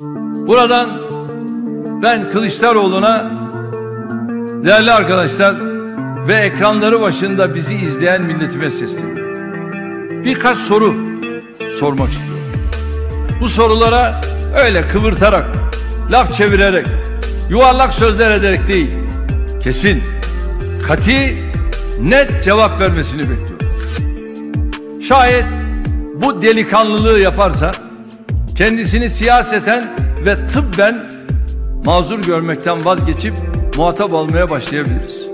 Buradan ben Kılıçdaroğlu'na değerli arkadaşlar ve ekranları başında bizi izleyen milletime sesleniyorum. Birkaç soru sormak istiyorum. Bu sorulara öyle kıvırtarak, laf çevirerek, yuvarlak sözler ederek değil, kesin, kati, net cevap vermesini bekliyorum. Şayet bu delikanlılığı yaparsa kendisini siyaseten ve tıbben mazur görmekten vazgeçip muhatap olmaya başlayabiliriz.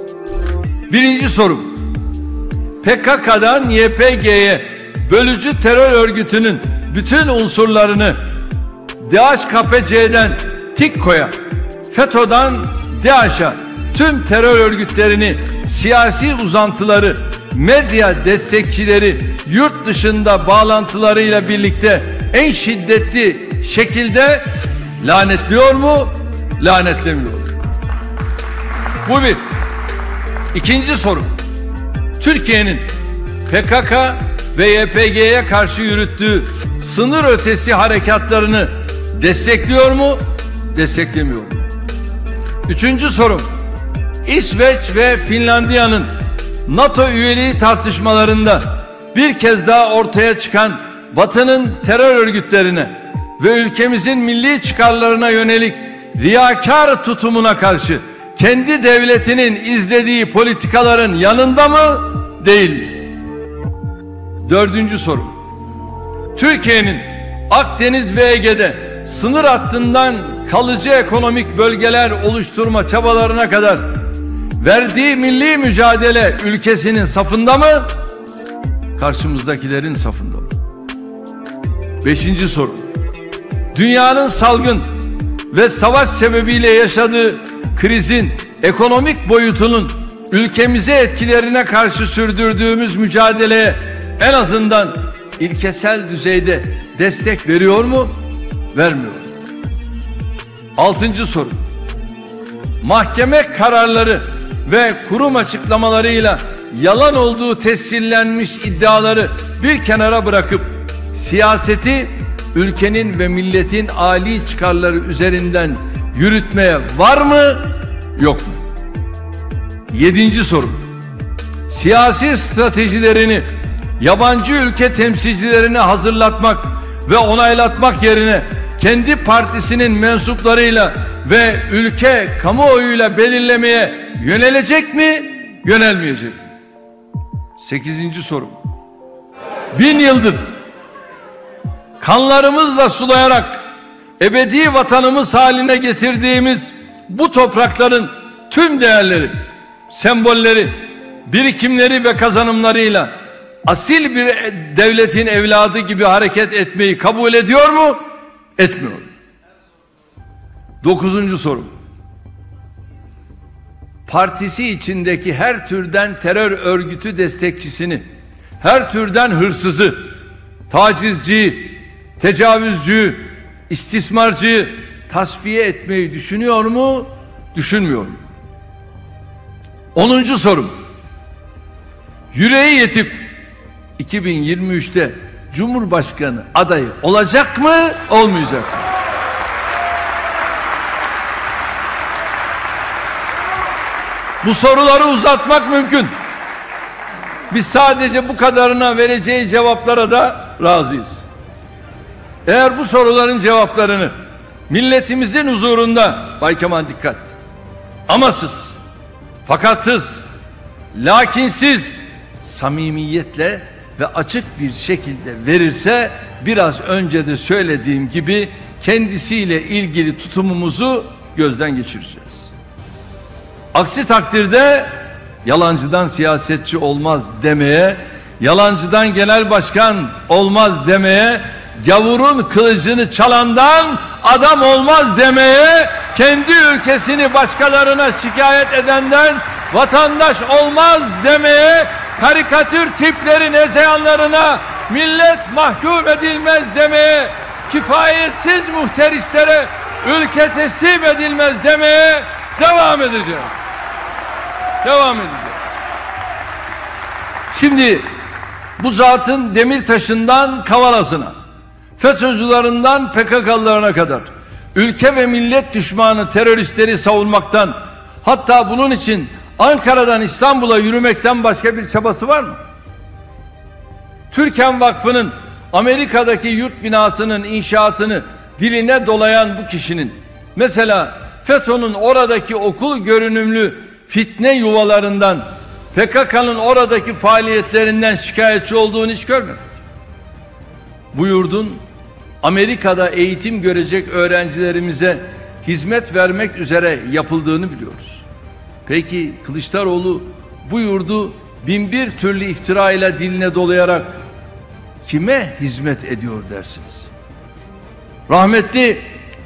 Birinci sorum. PKK'dan YPG'ye bölücü terör örgütünün bütün unsurlarını DHKPC'den TİKKO'ya, FETÖ'den DAEŞ'a tüm terör örgütlerini, siyasi uzantıları, medya destekçileri yurt dışında bağlantılarıyla birlikte en şiddetli şekilde lanetliyor mu, lanetlemiyor? Bu bir. İkinci soru. Türkiye'nin PKK ve YPG'ye karşı yürüttüğü sınır ötesi harekatlarını destekliyor mu, desteklemiyor mu? Üçüncü sorum. İsveç ve Finlandiya'nın NATO üyeliği tartışmalarında bir kez daha ortaya çıkan Batı'nın terör örgütlerine ve ülkemizin milli çıkarlarına yönelik riyakar tutumuna karşı kendi devletinin izlediği politikaların yanında mı değil mi? Dördüncü soru. Türkiye'nin Akdeniz ve Ege'de sınır hattından kalıcı ekonomik bölgeler oluşturma çabalarına kadar verdiği milli mücadele ülkesinin safında mı? Karşımızdakilerin safında mı? Beşinci soru. Dünyanın salgın ve savaş sebebiyle yaşadığı krizin ekonomik boyutunun ülkemize etkilerine karşı sürdürdüğümüz mücadeleye en azından ilkesel düzeyde destek veriyor mu? Vermiyor. Altıncı soru. Mahkeme kararları ve kurum açıklamalarıyla yalan olduğu tescillenmiş iddiaları bir kenara bırakıp siyaseti ülkenin ve milletin âli çıkarları üzerinden yürütmeye var mı yok mu? Yedinci soru. Siyasi stratejilerini yabancı ülke temsilcilerine hazırlatmak ve onaylatmak yerine kendi partisinin mensuplarıyla ve ülke kamuoyuyla belirlemeye yönelecek mi, yönelmeyecek mi? Sekizinci soru. Bin yıldır kanlarımızla sulayarak ebedi vatanımız haline getirdiğimiz bu toprakların tüm değerleri, sembolleri, birikimleri ve kazanımlarıyla asil bir devletin evladı gibi hareket etmeyi kabul ediyor mu? Etmiyor. Dokuzuncu soru. Partisi içindeki her türden terör örgütü destekçisini, her türden hırsızı, tacizci, tecavüzcü, istismarcıyı tasfiye etmeyi düşünüyor mu? Düşünmüyor mu? Onuncu sorum. Yüreği yetip 2023'te Cumhurbaşkanı adayı olacak mı, olmayacak mı? Bu soruları uzatmak mümkün. Biz sadece bu kadarına vereceği cevaplara da razıyız. Eğer bu soruların cevaplarını milletimizin huzurunda Bay Kemal dikkat amasız fakatsız lakinsiz samimiyetle ve açık bir şekilde verirse biraz önce de söylediğim gibi kendisiyle ilgili tutumumuzu gözden geçireceğiz. Aksi takdirde yalancıdan siyasetçi olmaz demeye, yalancıdan genel başkan olmaz demeye, gavurun kılıcını çalandan adam olmaz demeye, kendi ülkesini başkalarına şikayet edenden vatandaş olmaz demeye, karikatür tiplerin ezeyanlarına millet mahkum edilmez demeye, kifayetsiz muhterislere ülke teslim edilmez demeye devam edeceğiz. Devam edeceğiz. Şimdi bu zatın Demirtaş'ından Kavala'sına, FETÖ'cülerinden PKK'lılarına kadar ülke ve millet düşmanı teröristleri savunmaktan hatta bunun için Ankara'dan İstanbul'a yürümekten başka bir çabası var mı? Türkan Vakfı'nın Amerika'daki yurt binasının inşaatını diline dolayan bu kişinin mesela FETÖ'nün oradaki okul görünümlü fitne yuvalarından PKK'nın oradaki faaliyetlerinden şikayetçi olduğunu hiç görmedik. Bu yurdun Amerika'da eğitim görecek öğrencilerimize hizmet vermek üzere yapıldığını biliyoruz. Peki Kılıçdaroğlu bu yurdu binbir türlü iftira ile diline dolayarak kime hizmet ediyor dersiniz? Rahmetli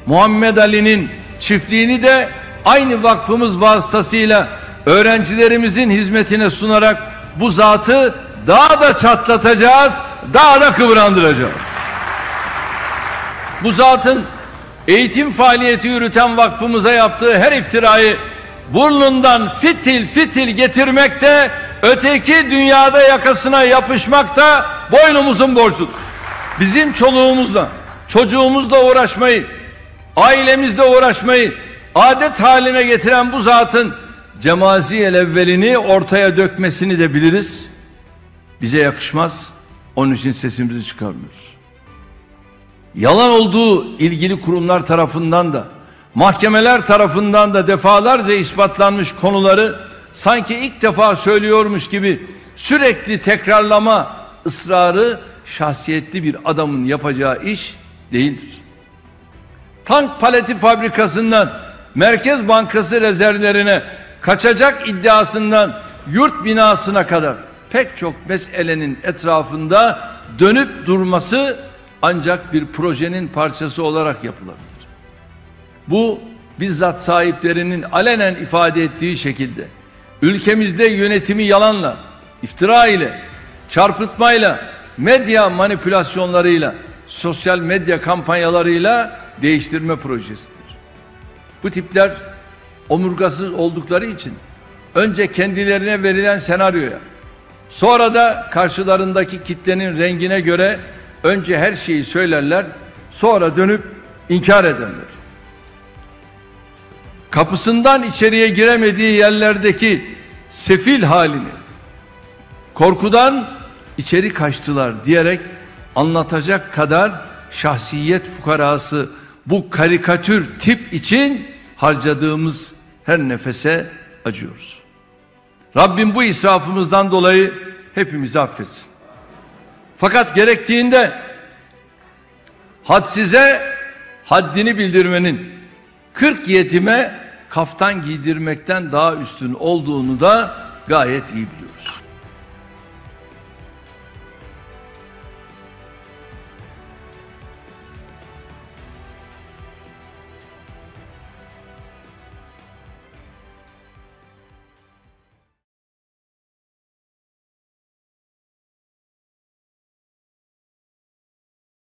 Muhammed Ali'nin çiftliğini de aynı vakfımız vasıtasıyla öğrencilerimizin hizmetine sunarak bu zatı daha da çatlatacağız, daha da kıvrandıracağız. Bu zatın eğitim faaliyeti yürüten vakfımıza yaptığı her iftirayı burnundan fitil fitil getirmekte, öteki dünyada yakasına yapışmakta boynumuzun borcudur. Bizim çoluğumuzla, çocuğumuzla uğraşmayı, ailemizle uğraşmayı adet haline getiren bu zatın cemaziyel evvelini ortaya dökmesini de biliriz. Bize yakışmaz. Onun için sesimizi çıkarmıyoruz. Yalan olduğu ilgili kurumlar tarafından da mahkemeler tarafından da defalarca ispatlanmış konuları sanki ilk defa söylüyormuş gibi sürekli tekrarlama ısrarı şahsiyetli bir adamın yapacağı iş değildir. Tank paleti fabrikasından Merkez Bankası rezervlerine kaçacak iddiasından yurt binasına kadar pek çok meselenin etrafında dönüp durması ancak bir projenin parçası olarak yapılabilir. Bu bizzat sahiplerinin alenen ifade ettiği şekilde ülkemizde yönetimi yalanla, iftira ile, çarpıtmayla, medya manipülasyonlarıyla, sosyal medya kampanyalarıyla değiştirme projesidir. Bu tipler omurgasız oldukları için önce kendilerine verilen senaryoya, sonra da karşılarındaki kitlenin rengine göre önce her şeyi söylerler, sonra dönüp inkar ederler. Kapısından içeriye giremediği yerlerdeki sefil halini, korkudan içeri kaçtılar diyerek anlatacak kadar şahsiyet fukarası bu karikatür tip için harcadığımız her nefese acıyoruz. Rabbim bu israfımızdan dolayı hepimizi affetsin. Fakat gerektiğinde hadsize haddini bildirmenin 40 yetime kaftan giydirmekten daha üstün olduğunu da gayet iyi biliyor.